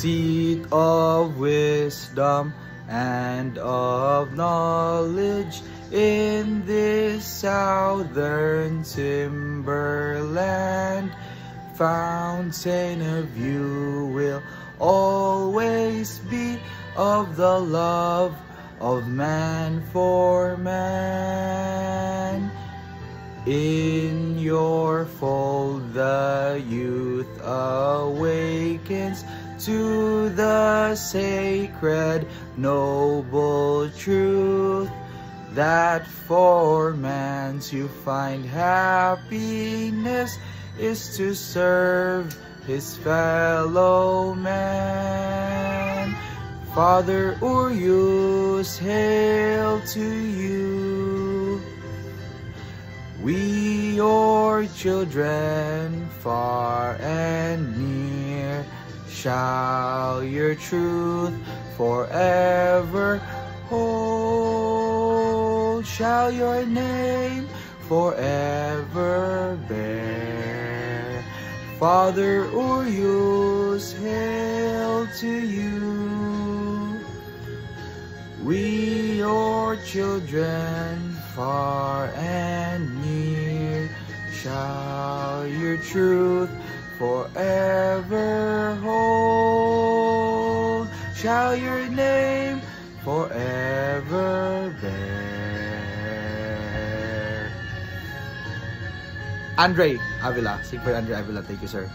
seat of wisdom and of knowledge in this southern timberland. Fountain of you will always be of the love of man for man. In your fold the youth awakens to the sacred noble truth that for man to find happiness is to serve his fellow man. Father Urios, hail to you. We, your children, far and near, shall your truth forever hold. Shall your name forever bear. Father Urios, hail to you. We, your children, far and near, shall your truth forever. Shall your name forever bear. Andre Avila. For Andre Avila. Thank you, sir.